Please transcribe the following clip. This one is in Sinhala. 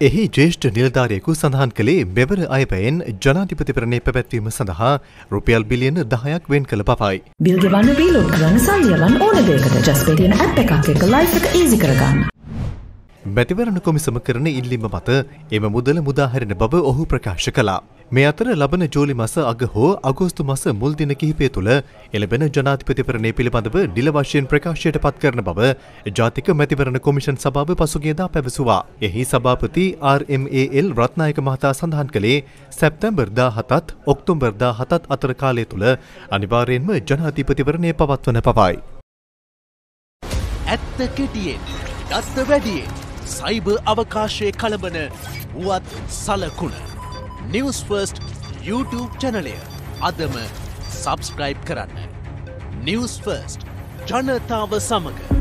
එහි ජේෂ්ඨ නිලධාරයෙකු සඳහන් කළේ මෙවර අයපයෙන් ජනාධිපතිවරණය පැවැත්වීම සඳහා රුපියල් බිලියන දහයක් වෙන් කළ පපයි. බිල් ගෙවන්න බීලෝඩ් කරන්න සල්ලියවන් ඕන දෙයකට ජස්පේටියන ඇප් එකක් එක ලයිෆ් එක ඊසි කරගන්න. මැතිවරණ කොමිසම කරන ඉල්ලිම මත එම මුදල මුදාහැරෙන බව ඔහු ප්‍රකාශ කළා. මේ අතර ලබන ජූලි මස අග හෝ අගෝස්තු මස මුල් දින කිහිපය තුළ එළබෙන ජනාධිපතිවරණය පිළිබඳව නිල වශයෙන් ප්‍රකාශයට පත් කරන බව ජාතික මැතිවරණ කොමිෂන් සභාව පසුගියදා පැවසුවා. එහි සභාපති RMAL රත්නායක මහතා සඳහන් කළේ සැප්තැම්බර් 17ත් ඔක්තෝබර් 17ත් අතර කාලය තුළ අනිවාර්යයෙන්ම ජනාධිපතිවරණය පවත්වන පවයි. ඇත්ත කෙටියෙන් දත්ත වැඩියෙන් සයිබ අවකාශය කළඹන වුවත් සලකුණ. නිවස් ෆර්ස්ට් YouTube චැනලය අදම සබස්ක්‍රයිබ් කරන්න. නිවස් ෆර්ස්ට් ජනතාව සමඟ.